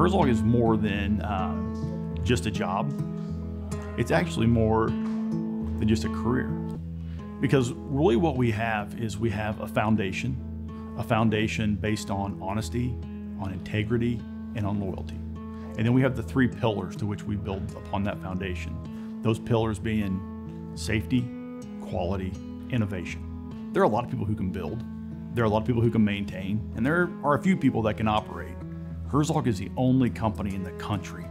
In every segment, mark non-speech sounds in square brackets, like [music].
Herzog is more than um, just a job. It's actually more than just a career. Because really what we have is we have a foundation, a foundation based on honesty, on integrity, and on loyalty. And then we have the three pillars to which we build upon that foundation. Those pillars being safety, quality, innovation. There are a lot of people who can build, there are a lot of people who can maintain, and there are a few people that can operate. Herzog is the only company in the country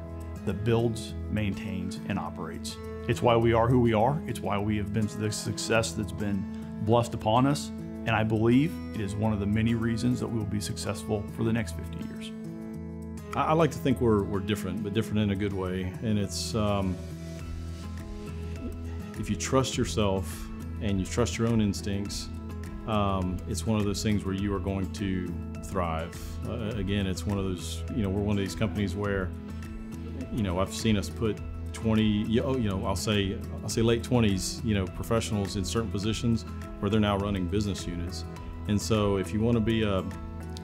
that builds, maintains, and operates. It's why we are who we are. It's why we have been the success that's been blessed upon us. And I believe it is one of the many reasons that we will be successful for the next 50 years. I, like to think we're, we're different, but different in a good way. And it's um, if you trust yourself and you trust your own instincts, um, it's one of those things where you are going to thrive. Uh, again, it's one of those, you know, we're one of these companies where, you know, I've seen us put 20, you know, I'll say, I'll say late 20s, you know, professionals in certain positions where they're now running business units. And so if you want to be a,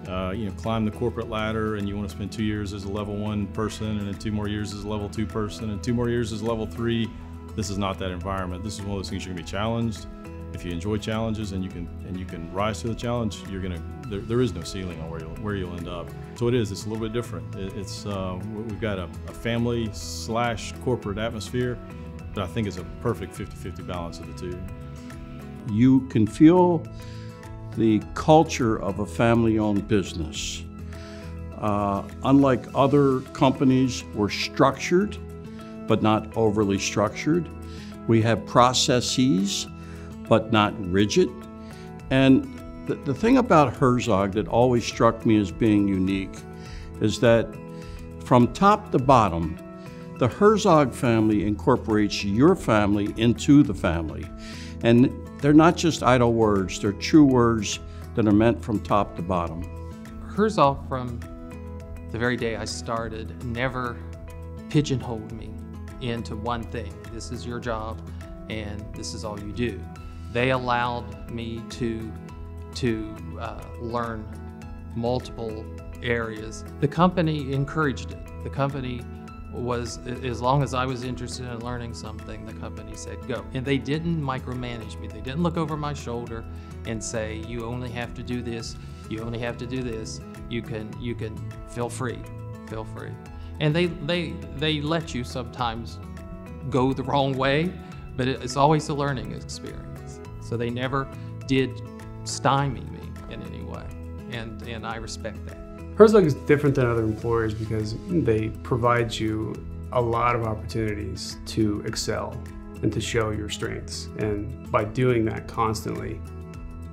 uh, you know, climb the corporate ladder and you want to spend two years as a level one person and then two more years as a level two person and two more years as level three, this is not that environment. This is one of those things you're going to be challenged. If you enjoy challenges and you can and you can rise to the challenge, you're gonna. There, there is no ceiling on where you'll where you'll end up. So it is. It's a little bit different. It, it's uh, we've got a, a family slash corporate atmosphere, but I think it's a perfect 50-50 balance of the two. You can feel the culture of a family-owned business. Uh, unlike other companies, we're structured, but not overly structured. We have processes but not rigid. And the, the thing about Herzog that always struck me as being unique is that from top to bottom, the Herzog family incorporates your family into the family. And they're not just idle words, they're true words that are meant from top to bottom. Herzog, from the very day I started, never pigeonholed me into one thing. This is your job, and this is all you do. They allowed me to, to uh, learn multiple areas. The company encouraged it. The company was, as long as I was interested in learning something, the company said go. And they didn't micromanage me. They didn't look over my shoulder and say, you only have to do this, you only have to do this. You can, you can feel free, feel free. And they, they, they let you sometimes go the wrong way, but it's always a learning experience. So they never did stymie me in any way, and, and I respect that. Herzog is different than other employers because they provide you a lot of opportunities to excel and to show your strengths. And by doing that constantly,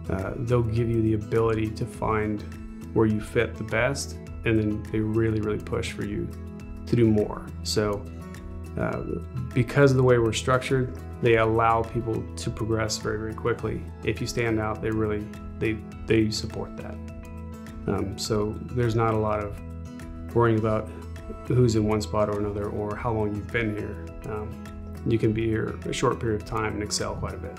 uh, they'll give you the ability to find where you fit the best, and then they really, really push for you to do more. So, uh, because of the way we're structured, they allow people to progress very, very quickly. If you stand out, they really, they, they support that. Um, so there's not a lot of worrying about who's in one spot or another or how long you've been here. Um, you can be here a short period of time and excel quite a bit.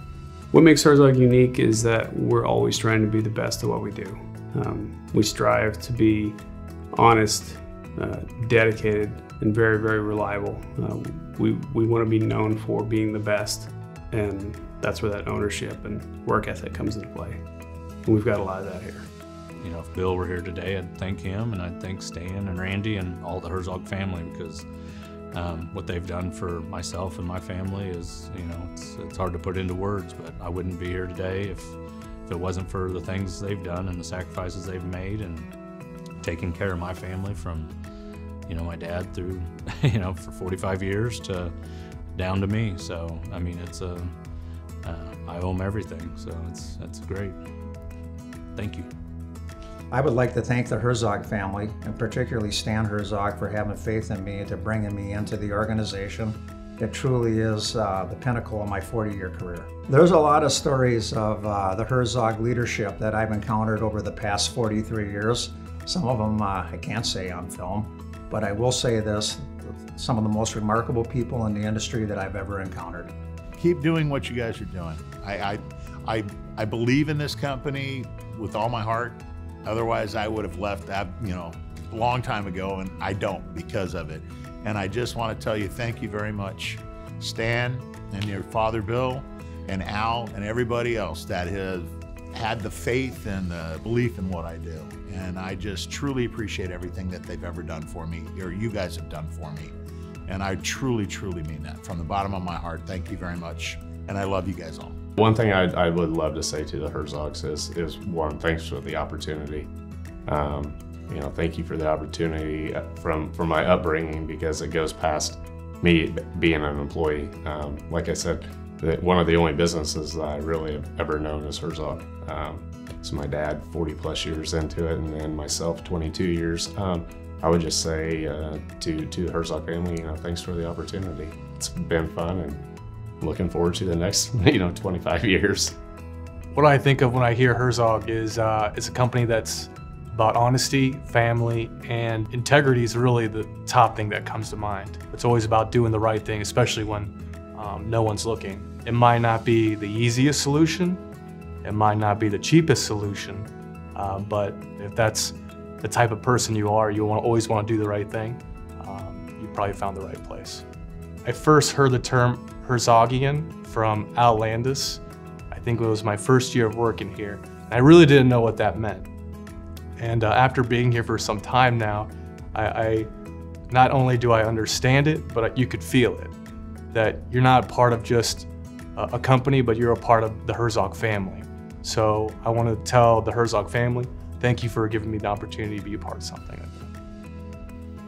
What makes Herzog unique is that we're always trying to be the best at what we do. Um, we strive to be honest, uh, dedicated, and very, very reliable. Uh, we, we want to be known for being the best, and that's where that ownership and work ethic comes into play. And we've got a lot of that here. You know, if Bill were here today, I'd thank him and I'd thank Stan and Randy and all the Herzog family because um, what they've done for myself and my family is, you know, it's, it's hard to put into words, but I wouldn't be here today if, if it wasn't for the things they've done and the sacrifices they've made and taking care of my family from you know, my dad through, [laughs] you know, for 45 years to down to me. So, I mean, it's a, uh, I owe him everything. So it's, it's great. Thank you. I would like to thank the Herzog family, and particularly Stan Herzog, for having faith in me and to bringing me into the organization. It truly is uh, the pinnacle of my 40-year career. There's a lot of stories of uh, the Herzog leadership that I've encountered over the past 43 years. Some of them uh, I can't say on film, but I will say this, some of the most remarkable people in the industry that I've ever encountered. Keep doing what you guys are doing. I, I, I, I believe in this company with all my heart. Otherwise, I would have left, that, you know, a long time ago, and I don't because of it. And I just want to tell you thank you very much, Stan and your father Bill, and Al, and everybody else that has had the faith and the belief in what I do. And I just truly appreciate everything that they've ever done for me, or you guys have done for me. And I truly, truly mean that from the bottom of my heart. Thank you very much. And I love you guys all. One thing I, I would love to say to the Herzogs is, is one, thanks for the opportunity. Um, you know, thank you for the opportunity from, from my upbringing because it goes past me being an employee. Um, like I said, one of the only businesses that I really have ever known is Herzog. Um, so my dad, 40 plus years into it, and then myself, 22 years. Um, I would just say uh, to to the Herzog family, you know, thanks for the opportunity. It's been fun, and looking forward to the next, [laughs] you know, 25 years. What I think of when I hear Herzog is uh, it's a company that's about honesty, family, and integrity is really the top thing that comes to mind. It's always about doing the right thing, especially when um, no one's looking. It might not be the easiest solution, it might not be the cheapest solution, uh, but if that's the type of person you are, you want, always want to do the right thing, um, you probably found the right place. I first heard the term Herzogian from Al Landis. I think it was my first year of working here. And I really didn't know what that meant. And uh, after being here for some time now, I, I not only do I understand it, but you could feel it. That you're not part of just a, company, but you're a part of the Herzog family. So I want to tell the Herzog family, thank you for giving me the opportunity to be a part of something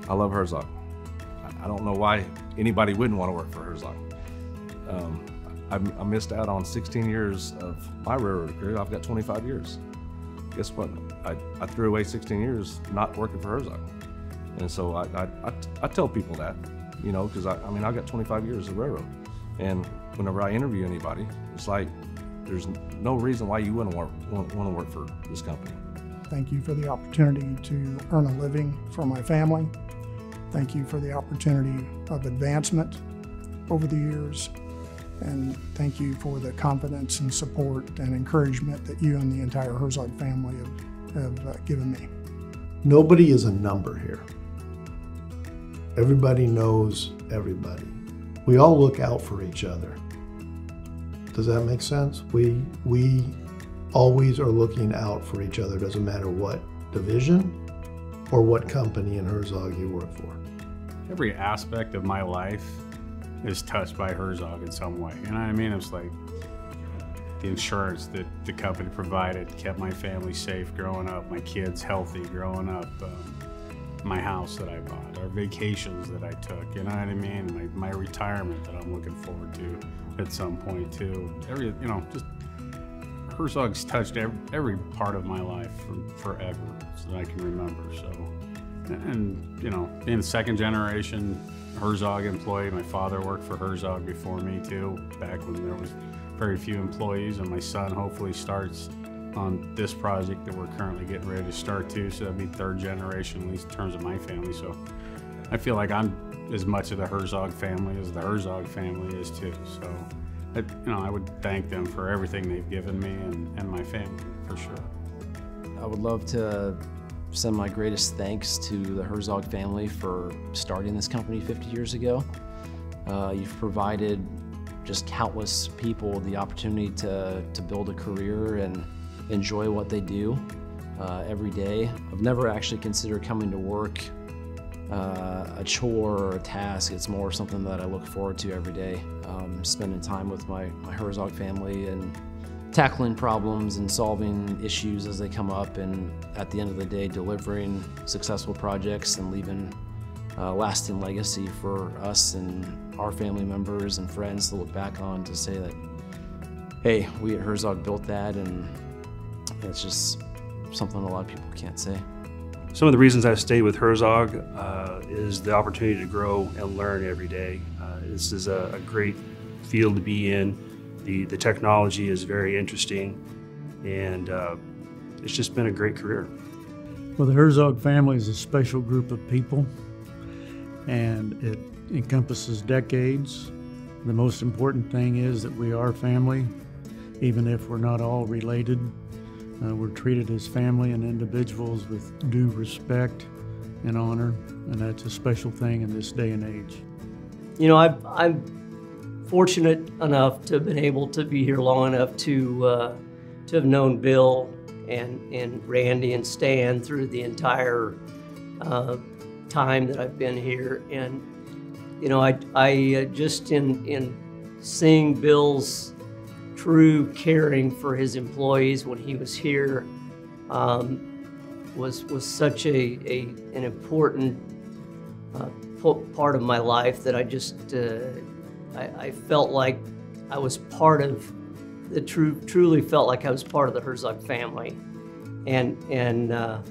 I love Herzog. I don't know why anybody wouldn't want to work for Herzog. Um, I, I, missed out on 16 years of my railroad career. I've got 25 years. Guess what? I, I threw away 16 years not working for Herzog. And so I, I, I, I tell people that, you know, because I, I mean, I got 25 years of railroad. And whenever I interview anybody, it's like, there's no reason why you wouldn't want, want, want to work for this company. Thank you for the opportunity to earn a living for my family. Thank you for the opportunity of advancement over the years. And thank you for the confidence and support and encouragement that you and the entire Herzog family have, have uh, given me. Nobody is a number here. Everybody knows everybody. We all look out for each other. Does that make sense? We we always are looking out for each other. Doesn't matter what division or what company in Herzog you work for. Every aspect of my life is touched by Herzog in some way. You know what I mean? It's like the insurance that the company provided kept my family safe growing up, my kids healthy growing up, um, my house that I bought, our vacations that I took, you know what I mean? My, my retirement that I'm looking forward to at some point too. Every, you know, just Herzog's touched every, every part of my life forever so that I can remember. So, and you know, being a second generation Herzog employee, my father worked for Herzog before me too, back when there was very few employees, and my son hopefully starts on this project that we're currently getting ready to start too. So that'd be third generation, at least in terms of my family. So I feel like I'm as much of the Herzog family as the Herzog family is too. So, I, you know, I would thank them for everything they've given me and, and my family for sure. I would love to send my greatest thanks to the Herzog family for starting this company 50 years ago. Uh, you've provided just countless people the opportunity to, to build a career and enjoy what they do uh, every day. I've never actually considered coming to work uh, a chore or a task. It's more something that I look forward to every day. Um, spending time with my, my Herzog family and tackling problems and solving issues as they come up and at the end of the day delivering successful projects and leaving a lasting legacy for us and our family members and friends to look back on to say that hey we at Herzog built that and it's just something a lot of people can't say. Some of the reasons I've stayed with Herzog uh, is the opportunity to grow and learn every day. Uh, this is a, a, great field to be in. The, the technology is very interesting, and uh, it's just been a great career. Well, the Herzog family is a special group of people, and it encompasses decades. The most important thing is that we are family, even if we're not all related. Uh, we're treated as family and individuals with due respect and honor, and that's a special thing in this day and age. You know, I've, I'm fortunate enough to have been able to be here long enough to uh, to have known Bill and and Randy and Stan through the entire uh, time that I've been here, and you know, I I uh, just in in seeing Bill's true caring for his employees when he was here um, was was such a, a an important uh, part of my life that I just uh, I, I, felt like I was part of the true truly felt like I was part of the Herzog family, and and uh,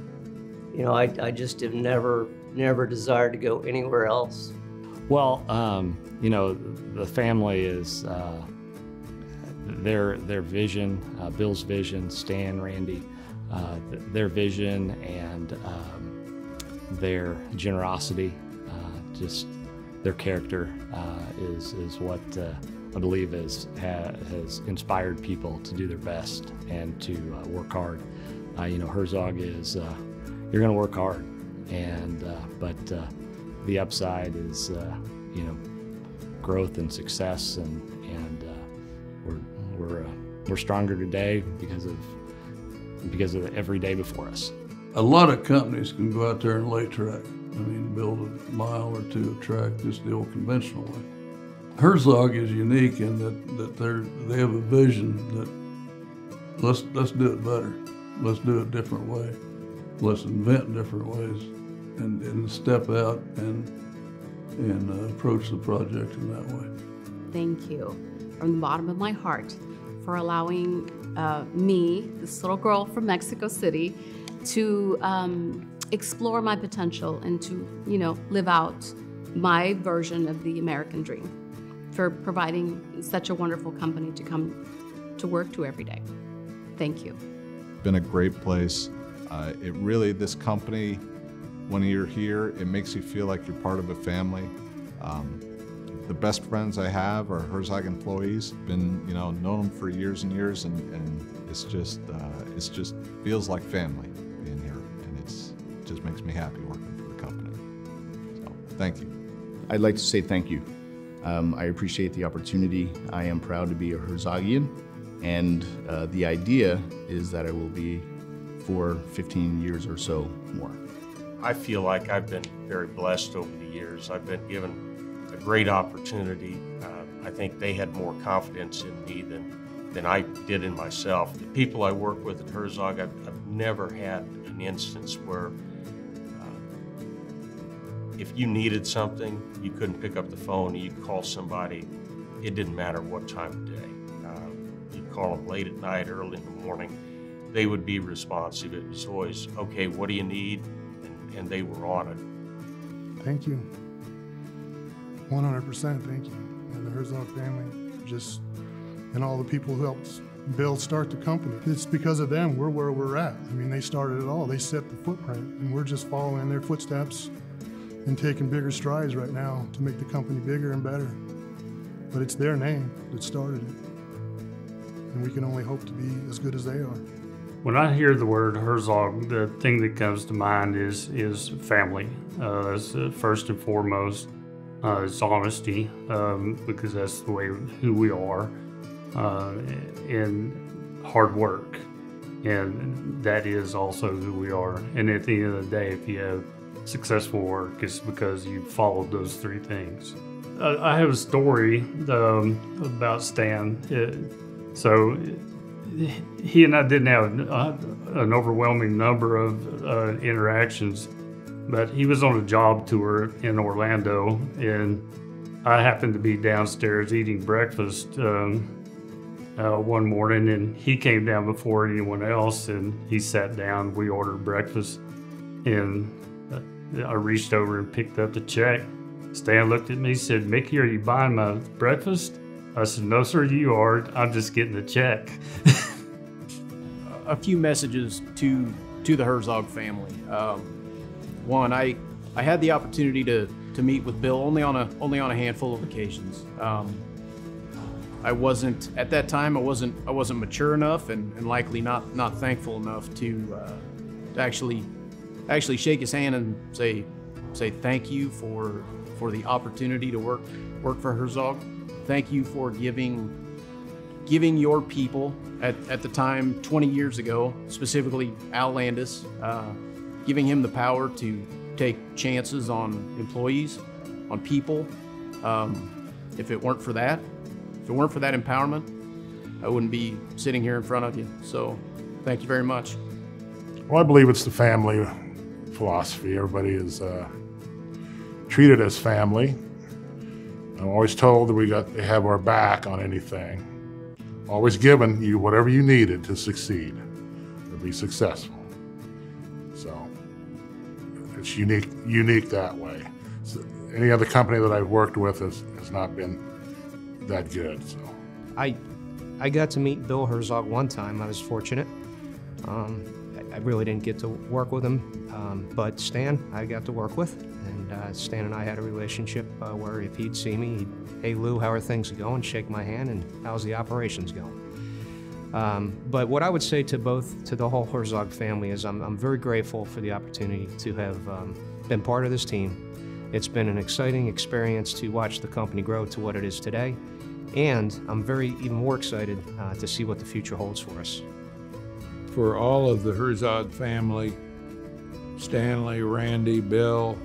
you know I, I just have never never desired to go anywhere else. Well, um, you know the family is uh, their their vision, uh, Bill's vision, Stan, Randy uh, their vision and um, their generosity, uh, just their character uh, is is what uh, I believe is ha, has inspired people to do their best and to uh, work hard. you know, Herzog is you're going to work hard, and but the upside is you know growth and success, and we're we're we're stronger today because of because of every day before us. A lot of companies can go out there and lay track. I mean, build a mile or two of track just the old conventional way. Herzog is unique in that, that they're, they have a vision that let's, let's do it better. Let's do it a different way. Let's invent different ways and, and step out and, and uh, approach the project in that way. Thank you from the bottom of my heart for allowing uh, me, this little girl from Mexico City, to um, explore my potential and to, you know, live out my version of the American dream for providing such a wonderful company to come to work to every day. Thank you. Been a great place. Uh, it really, this company, when you're here, it makes you feel like you're part of a family. Um, the best friends I have are Herzog employees. Been, you know, known them for years and years, and, and it's just, uh, it's just feels like family being here, and it's it just makes me happy working for the company. So, thank you. I'd like to say thank you. Um, I appreciate the opportunity. I am proud to be a Herzogian, and uh, the idea is that I will be for 15 years or so more. I feel like I've been very blessed over the years. I've been given great opportunity. Uh, I think they had more confidence in me than, than I did in myself. The people I work with at Herzog, I've, I've never had an instance where uh, if you needed something, you couldn't pick up the phone, you'd call somebody. It didn't matter what time of day. Uh, you'd call them late at night, early in the morning. They would be responsive. It was always, okay, what do you need? And, and they were on it. Thank you. 100% thank you. And the Herzog family, just, and all the people who helped Bill start the company. It's because of them we're where we're at. I mean, they started it all. They set the footprint, and we're just following their footsteps and taking bigger strides right now to make the company bigger and better. But it's their name that started it. And we can only hope to be as good as they are. When I hear the word Herzog, the thing that comes to mind is is family. Uh, that's uh, first and foremost uh, it's honesty um, because that's the way who we are, uh, and hard work, and that is also who we are. And at the end of the day, if you have successful work, it's because you followed those three things. Uh, I have a story um, about Stan. It, so he and I didn't have uh, an overwhelming number of uh, interactions but he was on a job tour in Orlando, and I happened to be downstairs eating breakfast um, uh, one morning, and he came down before anyone else, and he sat down. We ordered breakfast, and uh, I reached over and picked up the check. Stan looked at me, said, "Mickey, are you buying my breakfast?" I said, "No, sir, you are. I'm just getting the check." [laughs] a few messages to to the Herzog family. Um, one, I I had the opportunity to to meet with Bill only on a only on a handful of occasions. Um, I wasn't at that time. I wasn't I wasn't mature enough, and, and likely not not thankful enough to uh, to actually actually shake his hand and say say thank you for for the opportunity to work work for Herzog. Thank you for giving giving your people at, at the time 20 years ago, specifically Al Landis, uh, giving him the power to take chances on employees, on people. Um, if it weren't for that, if it weren't for that empowerment, I wouldn't be sitting here in front of you. So thank you very much. Well, I believe it's the family philosophy. Everybody is uh, treated as family. I'm always told that we got to have our back on anything. Always given you whatever you needed to succeed, to be successful. It's unique, unique that way. So any other company that I've worked with has, has not been that good. So I, I got to meet Bill Herzog one time. I was fortunate. Um, I, I really didn't get to work with him, um, but Stan, I got to work with, and uh, Stan and I had a relationship uh, where if he'd see me, he'd, "Hey Lou, how are things going?" Shake my hand, and how's the operations going? Um, but what I would say to both, to the whole Herzog family is I'm, I'm very grateful for the opportunity to have um, been part of this team. It's been an exciting experience to watch the company grow to what it is today. And I'm very, even more excited uh, to see what the future holds for us. For all of the Herzog family, Stanley, Randy, Bill,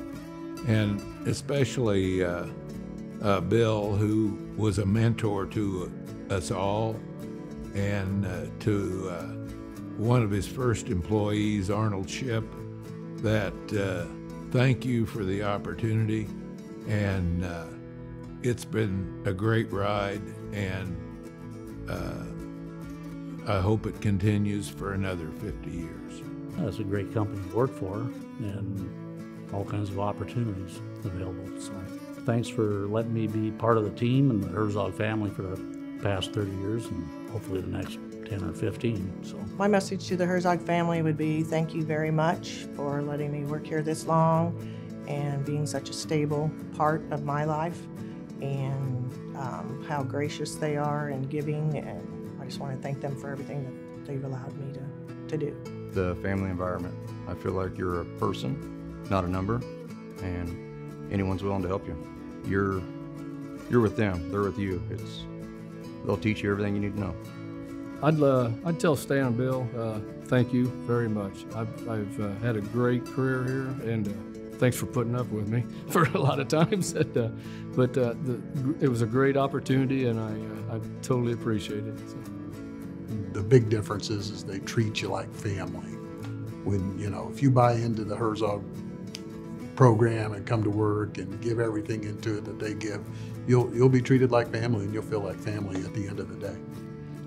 and especially uh, uh, Bill, who was a mentor to us all, and uh, to uh, one of his first employees, Arnold Ship, that uh, thank you for the opportunity. And uh, it's been a great ride, and uh, I hope it continues for another 50 years. That's a great company to work for and all kinds of opportunities available. So thanks for letting me be part of the team and the Herzog family for the past 30 years and hopefully the next 10 or 15. So My message to the Herzog family would be thank you very much for letting me work here this long and being such a stable part of my life and um, how gracious they are and giving. And I just want to thank them for everything that they've allowed me to, to do. the family environment. I feel like you're a person, not a number, and anyone's willing to help you. You're you're with them. They're with you. It's they'll teach you everything you need to know. I'd, uh, I'd tell Stan and Bill, uh, thank you very much. I've, I've uh, had a great career here, and uh, thanks for putting up with me [laughs] for a lot of times. [laughs] and, uh, but uh, the, it was a great opportunity, and I, uh, I totally appreciate it. So. The big difference is, is they treat you like family. When, you know, if you buy into the Herzog program and come to work and give everything into it that they give, you'll, you'll be treated like family and you'll feel like family at the end of the day.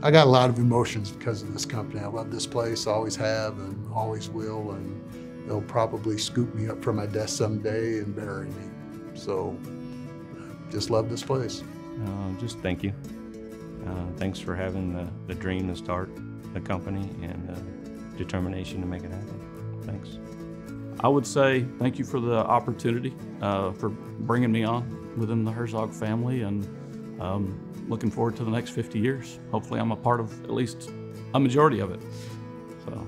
I got a lot of emotions because of this company. I love this place, always have and always will, and they'll probably scoop me up from my desk someday and bury me. So just love this place. Uh, just thank you. Uh, thanks for having the, the dream to start the company and uh, determination to make it happen. Thanks. I would say thank you for the opportunity, uh, for bringing me on within the Herzog family, and um, looking forward to the next 50 years. Hopefully, I'm a part of at least a majority of it. So,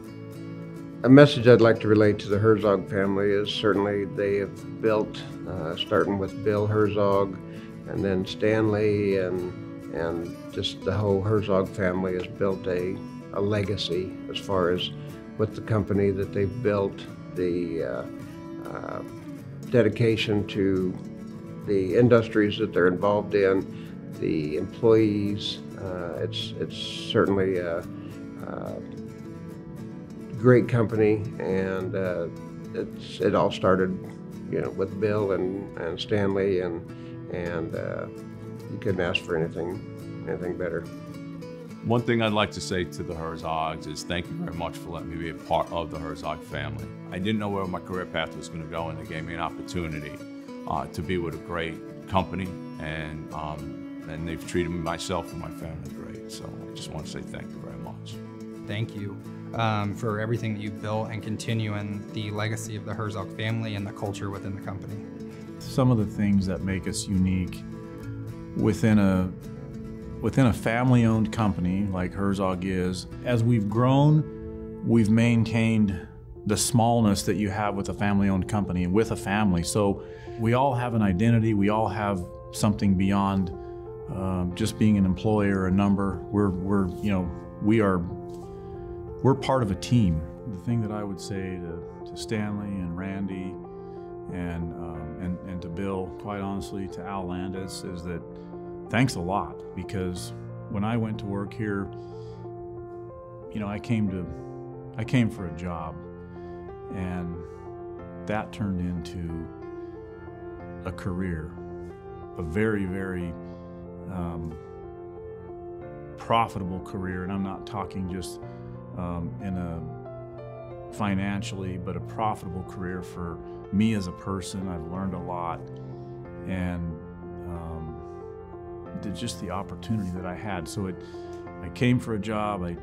A message I'd like to relate to the Herzog family is certainly they have built, uh, starting with Bill Herzog and then Stanley and and just the whole Herzog family has built a, a legacy as far as with the company that they've built, the uh, uh, dedication to the industries that they're involved in, the employees. Uh, it's it's certainly a, a great company, and uh, it's it all started, you know, with Bill and, and Stanley, and and uh, you couldn't ask for anything anything better. One thing I'd like to say to the Herzogs is thank you very much for letting me be a part of the Herzog family. I didn't know where my career path was going to go, and they gave me an opportunity uh, to be with a great company, and um, and they've treated myself and my family great. So I just want to say thank you very much. Thank you um, for everything that you've built and continuing the legacy of the Herzog family and the culture within the company. some of the things that make us unique within a within a family-owned company like Herzog is. As we've grown, we've maintained the smallness that you have with a family-owned company and with a family. So we all have an identity. We all have something beyond um, just being an employee or a number. We're we're you know we are we're part of a team. The thing that I would say to, to Stanley and Randy and, um, and and to Bill, quite honestly, to Al Landis, is that thanks a lot because when I went to work here, you know, I came to I came for a job, and that turned into a career, a very very um, profitable career, and I'm not talking just um, in a financially, but a profitable career for me as a person. I've learned a lot, and um, just the opportunity that I had. So it, I came for a job, I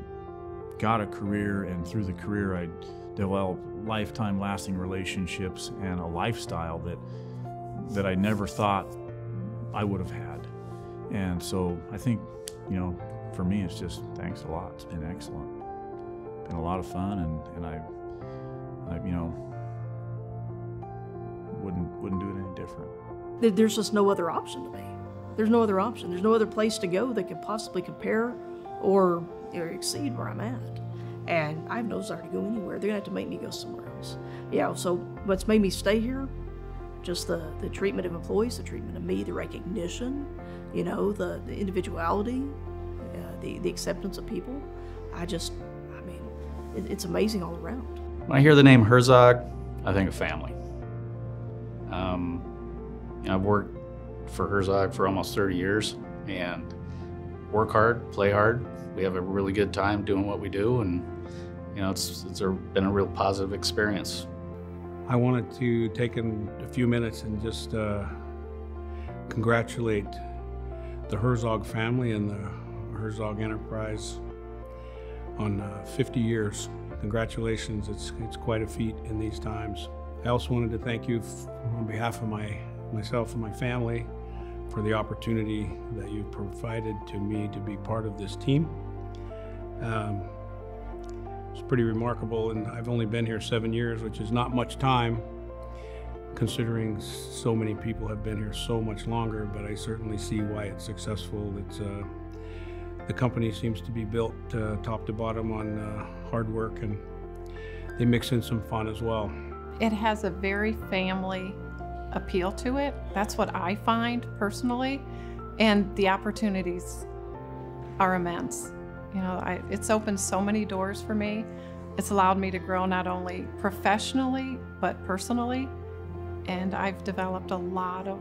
got a career, and through the career, I developed lifetime lasting relationships and a lifestyle that that I never thought I would have had. And so I think, you know, for me, it's just thanks a lot. It's been excellent. Been a lot of fun, and, and I, I, you know, wouldn't wouldn't do it any different. There's just no other option to me. There's no other option. There's no other place to go that could possibly compare or, or exceed where I'm at. And I have no desire to go anywhere. They're gonna have to make me go somewhere else. Yeah. So what's made me stay here? Just the the treatment of employees, the treatment of me, the recognition, you know, the, the individuality, uh, the the acceptance of people. I just, I mean, it, it's amazing all around. When I hear the name Herzog, I think of family. Um, I've worked for Herzog for almost 30 years and work hard, play hard. We have a really good time doing what we do, and you know, it's it's a, been a real positive experience. I wanted to take in a few minutes and just uh, congratulate the Herzog family and the Herzog Enterprise on uh, 50 years. Congratulations, it's, it's quite a feat in these times. I also wanted to thank you on behalf of my, myself and my family for the opportunity that you've provided to me to be part of this team. Um, it's pretty remarkable, and I've only been here seven years, which is not much time considering so many people have been here so much longer, but I certainly see why it's successful. It's uh, the company seems to be built uh, top to bottom on uh, hard work, and they mix in some fun as well. It has a very family appeal to it. That's what I find personally. And the opportunities are immense. You know, I, it's opened so many doors for me. It's allowed me to grow not only professionally, but personally. And I've developed a lot of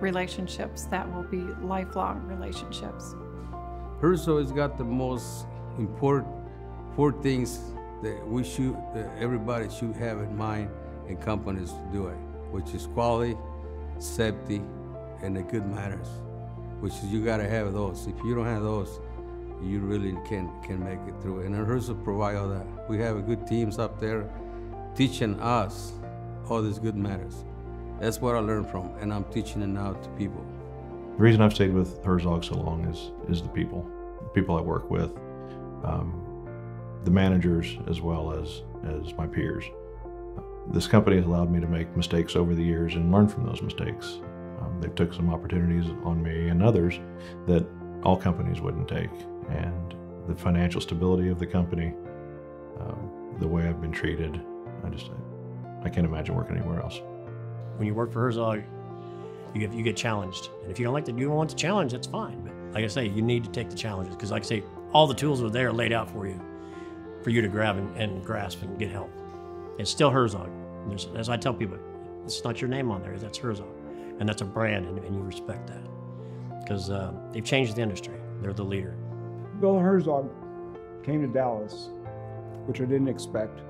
relationships that will be lifelong relationships. Herzog has got the most important four things that we should, that everybody should have in mind in companies to do it, which is quality, safety, and the good manners. Which is you gotta have those. If you don't have those, you really can can make it through. And Herzog provide all that. We have a good teams up there teaching us all these good manners. That's what I learned from, and I'm teaching it now to people. The reason I've stayed with Herzog so long is is the people, the people I work with, um, the managers as well as as my peers. This company has allowed me to make mistakes over the years and learn from those mistakes. Um, they've took some opportunities on me and others that all companies wouldn't take, and the financial stability of the company, um, the way I've been treated, I just I, I can't imagine working anywhere else. When you work for Herzog, you get you get challenged, and if you don't like the you don't want the challenge, that's fine. But like I say, you need to take the challenges because, like I say, all the tools are there laid out for you, for you to grab and, and grasp and get help. It's still Herzog. There's, as I tell people, it's not your name on there. That's Herzog, and that's a brand, and, and you respect that because uh, they've changed the industry. They're the leader. Bill Herzog came to Dallas, which I didn't expect.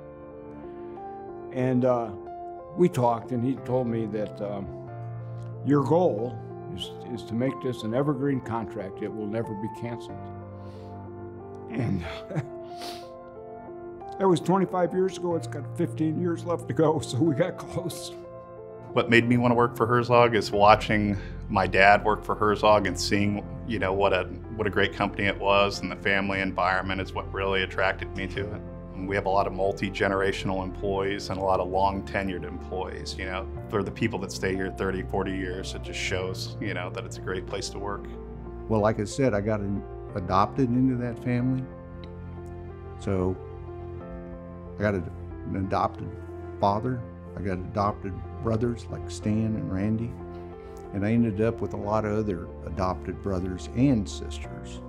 And uh, we talked, and he told me that um, your goal is, is to make this an evergreen contract. It will never be canceled. And [laughs] that was 25 years ago. It's got 15 years left to go, so we got [laughs] close. What made me want to work for Herzog is watching my dad work for Herzog and seeing, you know, what a what a great company it was and the family environment is what really attracted me to it. We have a lot of multi-generational employees and a lot of long tenured employees, you know. For the people that stay here 30, 40 years, it just shows, you know, that it's a great place to work. Well, like I said, I got adopted into that family. So I got an adopted father. I got adopted brothers like Stan and Randy. And I ended up with a lot of other adopted brothers and sisters.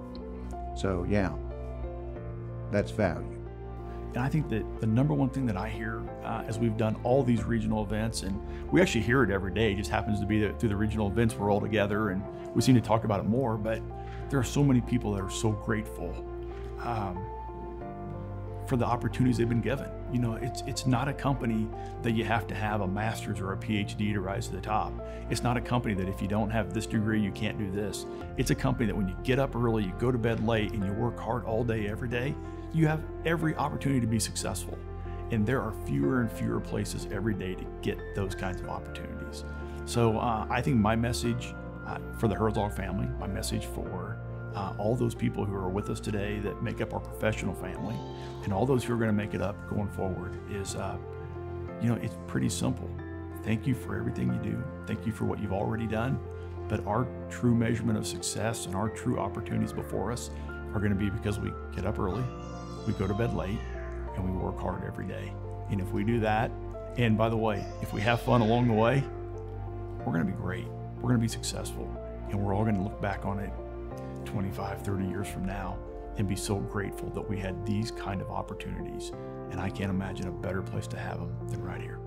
So, yeah, that's value. And I think that the number one thing that I hear uh, as we've done all these regional events, and we actually hear it every day, it just happens to be that through the regional events we're all together and we seem to talk about it more, but there are so many people that are so grateful um, for the opportunities they've been given. You know, it's it's not a company that you have to have a master's or a PhD to rise to the top. It's not a company that if you don't have this degree, you can't do this. It's a company that when you get up early, you go to bed late, and you work hard all day, every day, you have every opportunity to be successful. And there are fewer and fewer places every day to get those kinds of opportunities. So uh, I think my message uh, for the Herzog family, my message for uh, all those people who are with us today that make up our professional family, and all those who are going to make it up going forward is, uh, you know, it's pretty simple. Thank you for everything you do. Thank you for what you've already done. But our true measurement of success and our true opportunities before us are going to be because we get up early, we go to bed late, and we work hard every day. And if we do that, and by the way, if we have fun along the way, we're going to be great. We're going to be successful. And we're all going to look back on it 25, 30 years from now and be so grateful that we had these kind of opportunities. And I can't imagine a better place to have them than right here.